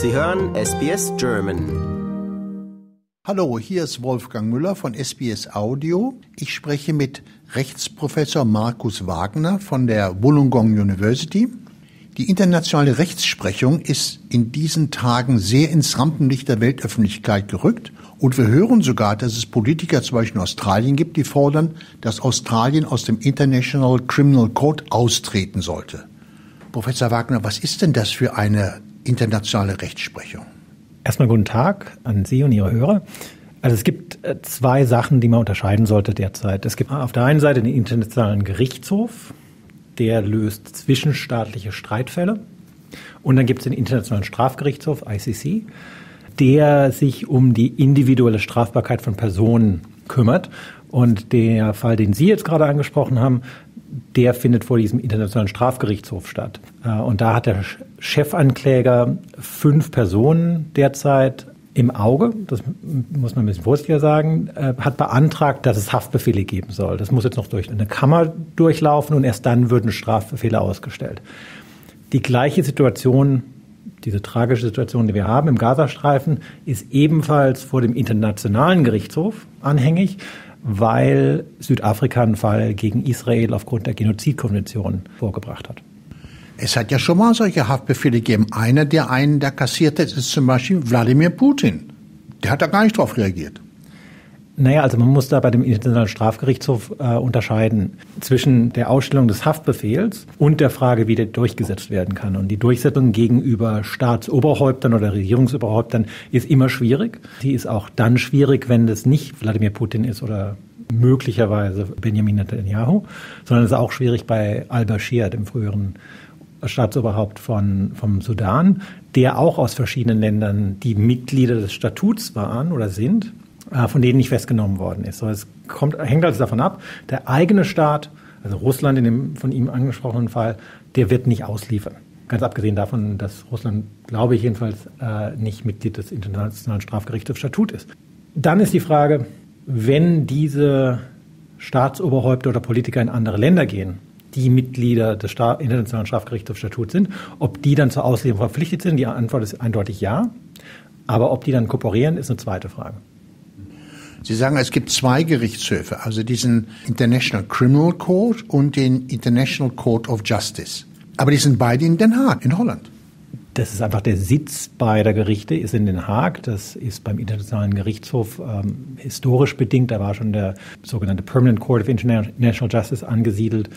Sie hören SBS German. Hallo, hier ist Wolfgang Müller von SBS Audio. Ich spreche mit Rechtsprofessor Markus Wagner von der Wollongong University. Die internationale Rechtsprechung ist in diesen Tagen sehr ins Rampenlicht der Weltöffentlichkeit gerückt und wir hören sogar, dass es Politiker zum Beispiel in Australien gibt, die fordern, dass Australien aus dem International Criminal Code austreten sollte. Professor Wagner, was ist denn das für eine internationale Rechtsprechung? Erstmal guten Tag an Sie und Ihre Hörer. Also es gibt äh, zwei Sachen, die man unterscheiden sollte derzeit. Es gibt auf der einen Seite den Internationalen Gerichtshof, der löst zwischenstaatliche Streitfälle. Und dann gibt es den Internationalen Strafgerichtshof, ICC, der sich um die individuelle Strafbarkeit von Personen kümmert. Und der Fall, den Sie jetzt gerade angesprochen haben, der findet vor diesem Internationalen Strafgerichtshof statt. Äh, und da hat der Chefankläger fünf Personen derzeit im Auge, das muss man ein bisschen vorsichtiger sagen, äh, hat beantragt, dass es Haftbefehle geben soll. Das muss jetzt noch durch eine Kammer durchlaufen und erst dann würden Strafbefehle ausgestellt. Die gleiche Situation, diese tragische Situation, die wir haben im Gazastreifen, ist ebenfalls vor dem Internationalen Gerichtshof anhängig, weil Südafrika einen Fall gegen Israel aufgrund der Genozidkonvention vorgebracht hat. Es hat ja schon mal solche Haftbefehle gegeben. Einer, der einen da kassiert hat, ist zum Beispiel Wladimir Putin. Der hat da gar nicht drauf reagiert. Naja, also man muss da bei dem Internationalen Strafgerichtshof äh, unterscheiden zwischen der Ausstellung des Haftbefehls und der Frage, wie der durchgesetzt werden kann. Und die Durchsetzung gegenüber Staatsoberhäuptern oder Regierungsoberhäuptern ist immer schwierig. Die ist auch dann schwierig, wenn es nicht Wladimir Putin ist oder möglicherweise Benjamin Netanyahu, sondern es ist auch schwierig bei al-Bashir, dem früheren Staatsoberhaupt von, vom Sudan, der auch aus verschiedenen Ländern die Mitglieder des Statuts waren oder sind, äh, von denen nicht festgenommen worden ist. So, es kommt, hängt also davon ab, der eigene Staat, also Russland in dem von ihm angesprochenen Fall, der wird nicht ausliefern. Ganz abgesehen davon, dass Russland, glaube ich jedenfalls, äh, nicht Mitglied des Internationalen Strafgerichtshofs Statut ist. Dann ist die Frage, wenn diese Staatsoberhäupter oder Politiker in andere Länder gehen, die Mitglieder des Internationalen Strafgerichtshofs Statut sind. Ob die dann zur Auslieferung verpflichtet sind, die Antwort ist eindeutig ja. Aber ob die dann kooperieren, ist eine zweite Frage. Sie sagen, es gibt zwei Gerichtshöfe, also diesen International Criminal Court und den International Court of Justice. Aber die sind beide in Den Haag, in Holland. Das ist einfach der Sitz beider Gerichte, ist in Den Haag. Das ist beim Internationalen Gerichtshof ähm, historisch bedingt. Da war schon der sogenannte Permanent Court of International Justice angesiedelt.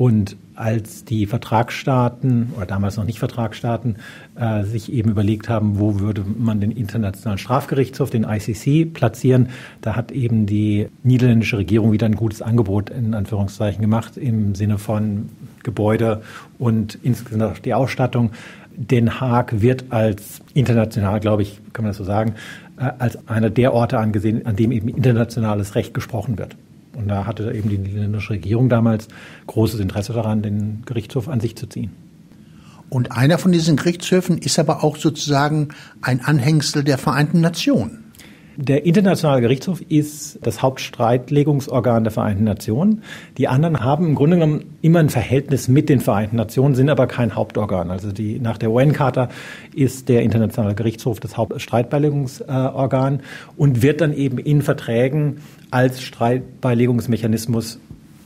Und als die Vertragsstaaten oder damals noch nicht Vertragsstaaten äh, sich eben überlegt haben, wo würde man den Internationalen Strafgerichtshof, den ICC, platzieren, da hat eben die niederländische Regierung wieder ein gutes Angebot in Anführungszeichen gemacht im Sinne von Gebäude und insgesamt die Ausstattung. Den Haag wird als international, glaube ich, kann man das so sagen, äh, als einer der Orte angesehen, an dem eben internationales Recht gesprochen wird. Und da hatte eben die niederländische Regierung damals großes Interesse daran, den Gerichtshof an sich zu ziehen. Und einer von diesen Gerichtshöfen ist aber auch sozusagen ein Anhängsel der Vereinten Nationen. Der Internationale Gerichtshof ist das Hauptstreitlegungsorgan der Vereinten Nationen. Die anderen haben im Grunde genommen immer ein Verhältnis mit den Vereinten Nationen, sind aber kein Hauptorgan. Also die, nach der UN-Charta ist der Internationale Gerichtshof das Hauptstreitbeilegungsorgan und wird dann eben in Verträgen als Streitbeilegungsmechanismus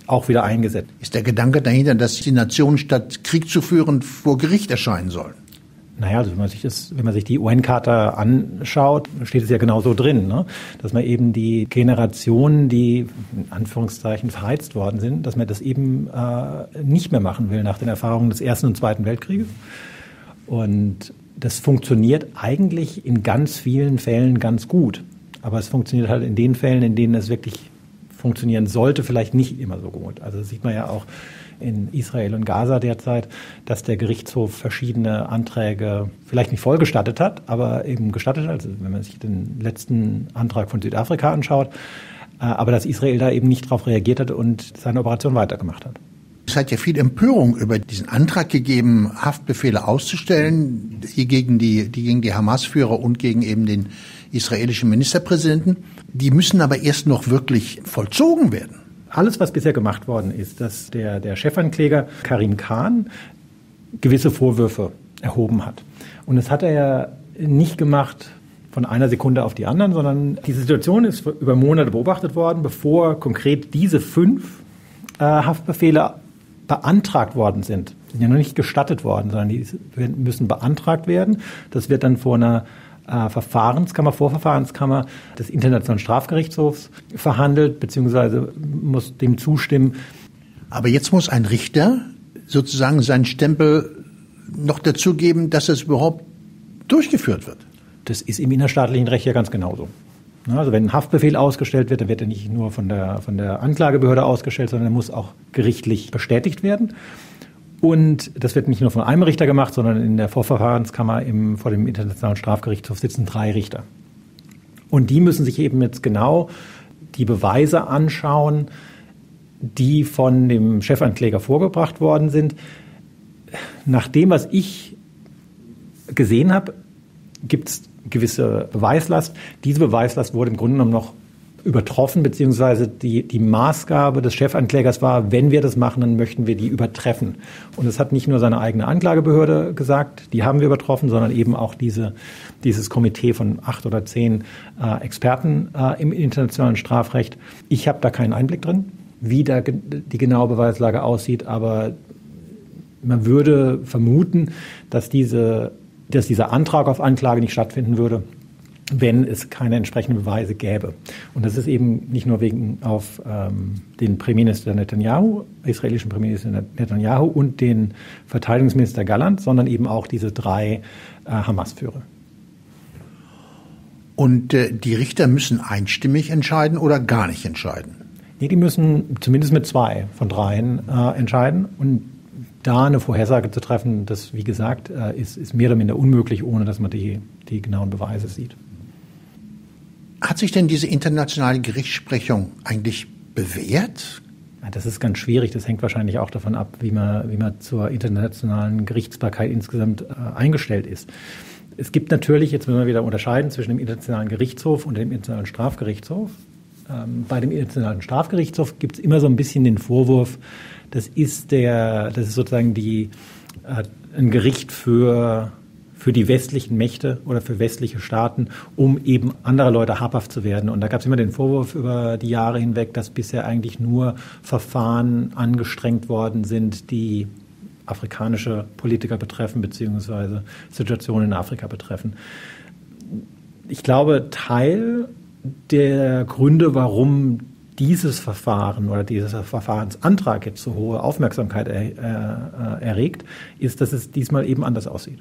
auch wieder eingesetzt. Ist der Gedanke dahinter, dass die Nationen statt Krieg zu führen vor Gericht erscheinen sollen? Naja, also wenn man sich das, wenn man sich die UN-Charta anschaut, steht es ja genau so drin, ne? dass man eben die Generationen, die in Anführungszeichen verheizt worden sind, dass man das eben äh, nicht mehr machen will nach den Erfahrungen des Ersten und Zweiten Weltkrieges. Und das funktioniert eigentlich in ganz vielen Fällen ganz gut. Aber es funktioniert halt in den Fällen, in denen es wirklich funktionieren sollte, vielleicht nicht immer so gut. Also sieht man ja auch in Israel und Gaza derzeit, dass der Gerichtshof verschiedene Anträge vielleicht nicht voll gestattet hat, aber eben gestattet hat. Also wenn man sich den letzten Antrag von Südafrika anschaut, äh, aber dass Israel da eben nicht darauf reagiert hat und seine Operation weitergemacht hat. Es hat ja viel Empörung über diesen Antrag gegeben, Haftbefehle auszustellen, hier gegen die, die gegen die Hamas-Führer und gegen eben den israelischen Ministerpräsidenten. Die müssen aber erst noch wirklich vollzogen werden. Alles, was bisher gemacht worden ist, dass der, der Chefankläger Karim Khan gewisse Vorwürfe erhoben hat. Und das hat er ja nicht gemacht von einer Sekunde auf die anderen, sondern diese Situation ist über Monate beobachtet worden, bevor konkret diese fünf äh, Haftbefehle beantragt worden sind. Sind ja noch nicht gestattet worden, sondern die müssen beantragt werden. Das wird dann vor einer äh, Verfahrenskammer, Vorverfahrenskammer des Internationalen Strafgerichtshofs verhandelt, beziehungsweise muss dem zustimmen. Aber jetzt muss ein Richter sozusagen seinen Stempel noch dazugeben, dass es überhaupt durchgeführt wird. Das ist im innerstaatlichen Recht ja ganz genauso. Also wenn ein Haftbefehl ausgestellt wird, dann wird er nicht nur von der, von der Anklagebehörde ausgestellt, sondern er muss auch gerichtlich bestätigt werden. Und das wird nicht nur von einem Richter gemacht, sondern in der Vorverfahrenskammer im, vor dem Internationalen Strafgerichtshof sitzen drei Richter. Und die müssen sich eben jetzt genau die Beweise anschauen, die von dem Chefankläger vorgebracht worden sind. Nach dem, was ich gesehen habe, gibt es gewisse Beweislast. Diese Beweislast wurde im Grunde genommen noch übertroffen, beziehungsweise die, die Maßgabe des Chefanklägers war, wenn wir das machen, dann möchten wir die übertreffen. Und es hat nicht nur seine eigene Anklagebehörde gesagt, die haben wir übertroffen, sondern eben auch diese, dieses Komitee von acht oder zehn äh, Experten äh, im internationalen Strafrecht. Ich habe da keinen Einblick drin, wie da die genaue Beweislage aussieht, aber man würde vermuten, dass diese dass dieser Antrag auf Anklage nicht stattfinden würde, wenn es keine entsprechenden Beweise gäbe. Und das ist eben nicht nur wegen auf ähm, den Premierminister Netanyahu, israelischen Premierminister Netanyahu und den Verteidigungsminister Galland, sondern eben auch diese drei äh, Hamas-Führer. Und äh, die Richter müssen einstimmig entscheiden oder gar nicht entscheiden? Nee, die müssen zumindest mit zwei von dreien äh, entscheiden. Und da eine Vorhersage zu treffen, das, wie gesagt, äh, ist, ist mehr oder minder unmöglich, ohne dass man die, die genauen Beweise sieht. Hat sich denn diese internationale Gerichtssprechung eigentlich bewährt? Das ist ganz schwierig. Das hängt wahrscheinlich auch davon ab, wie man, wie man zur internationalen Gerichtsbarkeit insgesamt äh, eingestellt ist. Es gibt natürlich, jetzt müssen wir wieder unterscheiden zwischen dem Internationalen Gerichtshof und dem Internationalen Strafgerichtshof. Ähm, bei dem Internationalen Strafgerichtshof gibt es immer so ein bisschen den Vorwurf, das ist der, das ist sozusagen die, äh, ein Gericht für für die westlichen Mächte oder für westliche Staaten, um eben andere Leute habhaft zu werden. Und da gab es immer den Vorwurf über die Jahre hinweg, dass bisher eigentlich nur Verfahren angestrengt worden sind, die afrikanische Politiker betreffen, beziehungsweise Situationen in Afrika betreffen. Ich glaube, Teil der Gründe, warum dieses Verfahren oder dieser Verfahrensantrag jetzt so hohe Aufmerksamkeit er, äh, erregt, ist, dass es diesmal eben anders aussieht.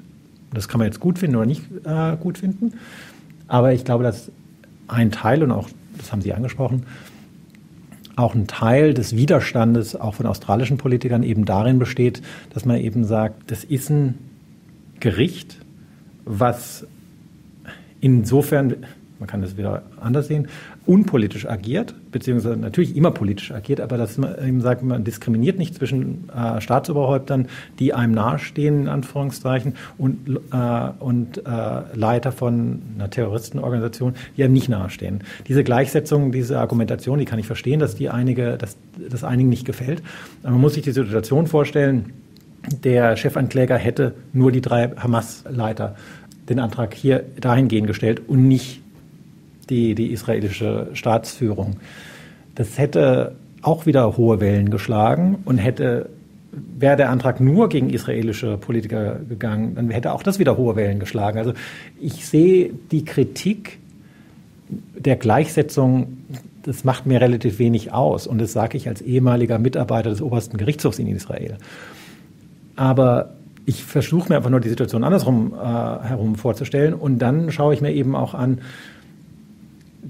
Das kann man jetzt gut finden oder nicht äh, gut finden. Aber ich glaube, dass ein Teil, und auch, das haben Sie angesprochen, auch ein Teil des Widerstandes auch von australischen Politikern eben darin besteht, dass man eben sagt, das ist ein Gericht, was insofern man kann das wieder anders sehen, unpolitisch agiert, beziehungsweise natürlich immer politisch agiert, aber dass man eben sagt, man diskriminiert nicht zwischen äh, Staatsoberhäuptern, die einem nahestehen, in Anführungszeichen, und, äh, und äh, Leiter von einer Terroristenorganisation, die einem nicht nahestehen. Diese Gleichsetzung, diese Argumentation, die kann ich verstehen, dass die einige, dass das einigen nicht gefällt. Aber man muss sich die Situation vorstellen, der Chefankläger hätte nur die drei Hamas-Leiter den Antrag hier dahingehend gestellt und nicht die, die israelische Staatsführung. Das hätte auch wieder hohe Wellen geschlagen und hätte wäre der Antrag nur gegen israelische Politiker gegangen, dann hätte auch das wieder hohe Wellen geschlagen. Also ich sehe die Kritik der Gleichsetzung, das macht mir relativ wenig aus. Und das sage ich als ehemaliger Mitarbeiter des obersten Gerichtshofs in Israel. Aber ich versuche mir einfach nur die Situation andersrum äh, herum vorzustellen. Und dann schaue ich mir eben auch an,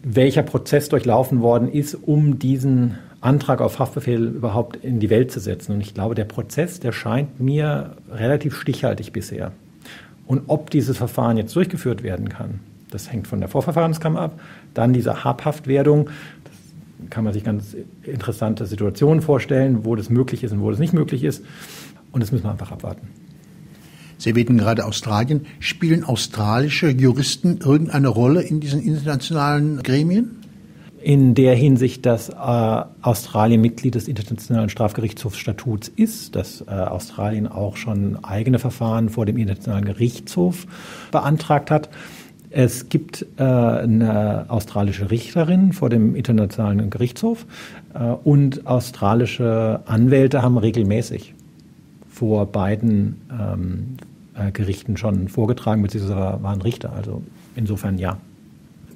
welcher Prozess durchlaufen worden ist, um diesen Antrag auf Haftbefehl überhaupt in die Welt zu setzen. Und ich glaube, der Prozess, der scheint mir relativ stichhaltig bisher. Und ob dieses Verfahren jetzt durchgeführt werden kann, das hängt von der Vorverfahrenskammer ab. Dann diese Habhaftwerdung, das kann man sich ganz interessante Situationen vorstellen, wo das möglich ist und wo das nicht möglich ist. Und das müssen wir einfach abwarten. Sie erwähnten gerade Australien. Spielen australische Juristen irgendeine Rolle in diesen internationalen Gremien? in der Hinsicht, dass äh, Australien Mitglied des Internationalen Strafgerichtshofsstatuts ist, dass äh, Australien auch schon eigene Verfahren vor dem Internationalen Gerichtshof beantragt hat. Es gibt äh, eine australische Richterin vor dem Internationalen Gerichtshof äh, und australische Anwälte haben regelmäßig vor beiden ähm, äh, Gerichten schon vorgetragen, beziehungsweise waren Richter. Also insofern ja.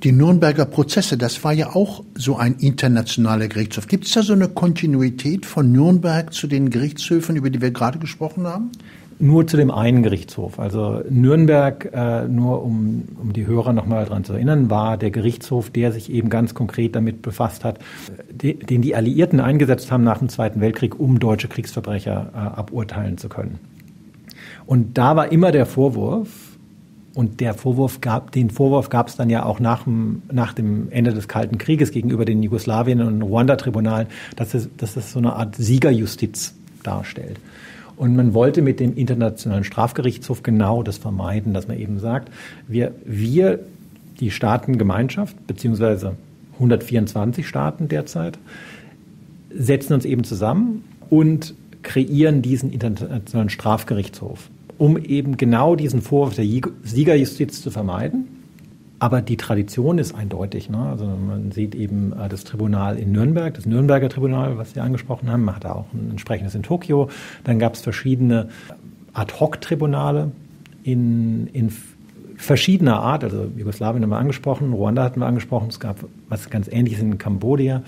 Die Nürnberger Prozesse, das war ja auch so ein internationaler Gerichtshof. Gibt es da so eine Kontinuität von Nürnberg zu den Gerichtshöfen, über die wir gerade gesprochen haben? Nur zu dem einen Gerichtshof. Also Nürnberg, äh, nur um, um die Hörer nochmal daran zu erinnern, war der Gerichtshof, der sich eben ganz konkret damit befasst hat, de, den die Alliierten eingesetzt haben nach dem Zweiten Weltkrieg, um deutsche Kriegsverbrecher äh, aburteilen zu können. Und da war immer der Vorwurf, und der Vorwurf gab, den Vorwurf gab es dann ja auch nach dem, nach dem Ende des Kalten Krieges gegenüber den Jugoslawien- und Ruanda-Tribunalen, dass es, dass es so eine Art Siegerjustiz darstellt. Und man wollte mit dem Internationalen Strafgerichtshof genau das vermeiden, dass man eben sagt, wir, wir die Staatengemeinschaft, beziehungsweise 124 Staaten derzeit, setzen uns eben zusammen und kreieren diesen Internationalen Strafgerichtshof um eben genau diesen Vorwurf der Siegerjustiz zu vermeiden. Aber die Tradition ist eindeutig. Ne? Also man sieht eben äh, das Tribunal in Nürnberg, das Nürnberger Tribunal, was Sie angesprochen haben, man hat auch ein entsprechendes in Tokio. Dann gab es verschiedene Ad-Hoc-Tribunale in, in verschiedener Art. Also Jugoslawien haben wir angesprochen, Ruanda hatten wir angesprochen, es gab was ganz Ähnliches in Kambodscha,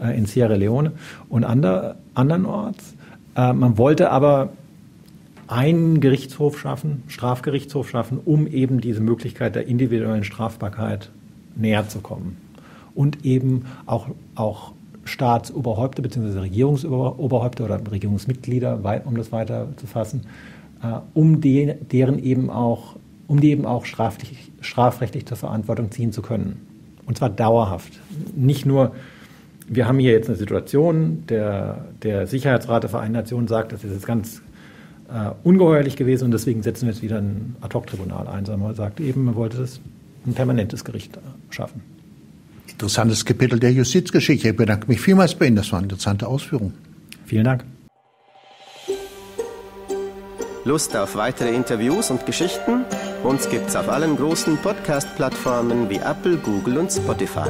äh, in Sierra Leone und ander, andernorts. Äh, man wollte aber einen Gerichtshof schaffen, Strafgerichtshof schaffen, um eben diese Möglichkeit der individuellen Strafbarkeit näher zu kommen. Und eben auch, auch Staatsoberhäupter bzw. Regierungsoberhäupter oder Regierungsmitglieder, um das weiter zu fassen, äh, um die, deren eben auch, um die eben auch strafrechtlich, strafrechtlich zur Verantwortung ziehen zu können. Und zwar dauerhaft. Nicht nur, wir haben hier jetzt eine Situation, der, der Sicherheitsrat der Vereinten Nationen sagt, das ist jetzt ganz äh, ungeheuerlich gewesen und deswegen setzen wir jetzt wieder ein Ad-Hoc-Tribunal ein, sondern man sagt eben, man wollte das ein permanentes Gericht äh, schaffen. Interessantes Kapitel der Justizgeschichte. Ich bedanke mich vielmals bei Ihnen. Das war eine interessante Ausführung. Vielen Dank. Lust auf weitere Interviews und Geschichten? Uns gibt's auf allen großen Podcast-Plattformen wie Apple, Google und Spotify.